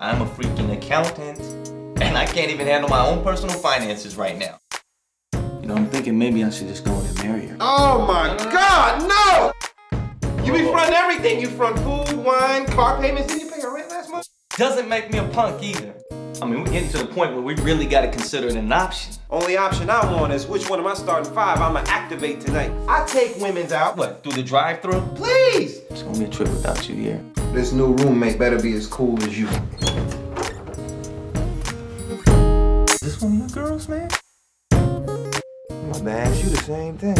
I'm a freaking accountant, and I can't even handle my own personal finances right now. You know, I'm thinking maybe I should just go in and marry her. Oh my God, no! You be front everything. You front food, wine, car payments, and you pay your rent last month. Doesn't make me a punk either. I mean, we're getting to the point where we really got to consider it an option. Only option I want is which one of my starting five I'ma activate tonight. I take women's out. What, through the drive-through? Please! It's gonna be a trip without you here. This new roommate better be as cool as you. Is this one of your girls, man? I'm about to ask you the same thing.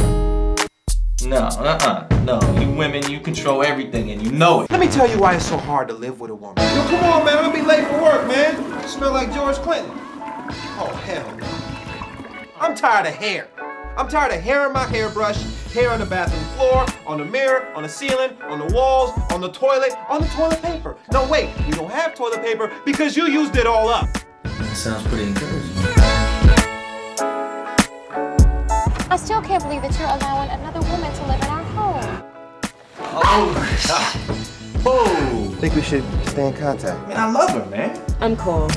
No, uh-uh. No, you women, you control everything and you know it. Let me tell you why it's so hard to live with a woman. Yo, come on, man. I'm gonna be late for work, man. You smell like George Clinton. Oh, hell no. I'm tired of hair. I'm tired of hair in my hairbrush, hair on the bathroom floor, on the mirror, on the ceiling, on the walls, on the toilet, on the toilet paper. No, wait, we don't have toilet paper because you used it all up. That sounds pretty encouraging. I still can't believe that you're allowing another woman to live in our home. Oh, God. Oh. I think we should stay in contact. Man, I love her, man. I'm cool.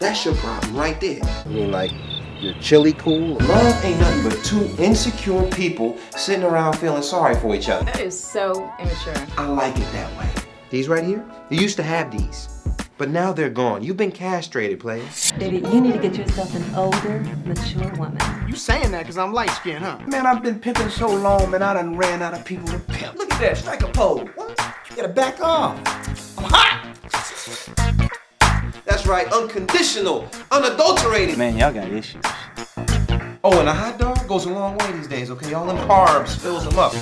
That's your problem right there. I mean, like, you're chilly cool. Love ain't nothing but two insecure people sitting around feeling sorry for each other. That is so immature. I like it that way. These right here, you used to have these. But now they're gone. You've been castrated, player. Baby, you need to get yourself an older, mature woman. You saying that because I'm light skinned, huh? Man, I've been pimping so long, man, I done ran out of people to pimp. Look at that, strike a pose. What? You gotta back off. I'm hot. Right, unconditional, unadulterated. Man, y'all got issues. Oh, and a hot dog goes a long way these days, okay? All them carbs fills them up.